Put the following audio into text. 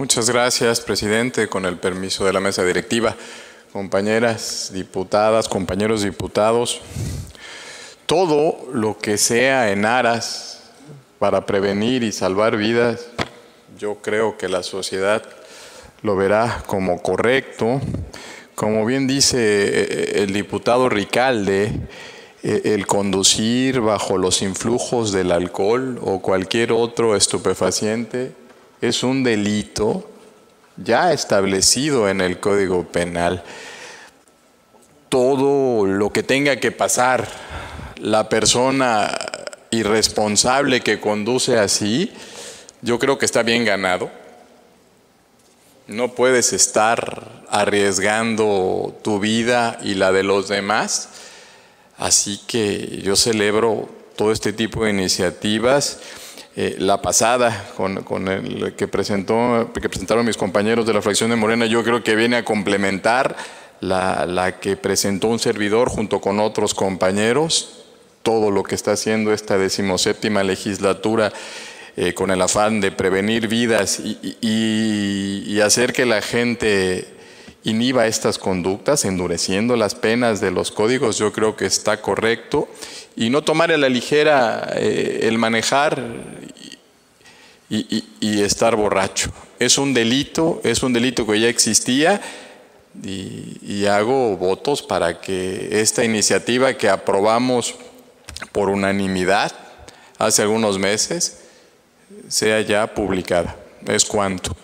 Muchas gracias, presidente. Con el permiso de la mesa directiva, compañeras diputadas, compañeros diputados, todo lo que sea en aras para prevenir y salvar vidas, yo creo que la sociedad lo verá como correcto. Como bien dice eh, el diputado Ricalde, eh, el conducir bajo los influjos del alcohol o cualquier otro estupefaciente es un delito ya establecido en el Código Penal. Todo lo que tenga que pasar la persona irresponsable que conduce así, yo creo que está bien ganado. No puedes estar arriesgando tu vida y la de los demás. Así que yo celebro todo este tipo de iniciativas. Eh, la pasada con, el que, presentó, que presentaron mis compañeros de la fracción de Morena, yo creo que viene a complementar la, que presentó un servidor junto con otros compañeros, todo lo que está haciendo esta decimoséptima legislatura eh, con el afán de prevenir vidas y, hacer que la gente inhiba estas conductas, endureciendo las penas de los códigos, yo creo que está correcto. Y no tomar a la ligera eh, el manejar y, estar borracho. Es un delito, es un delito que ya existía y hago votos para que esta iniciativa que aprobamos por unanimidad hace algunos meses sea ya publicada. Es cuanto.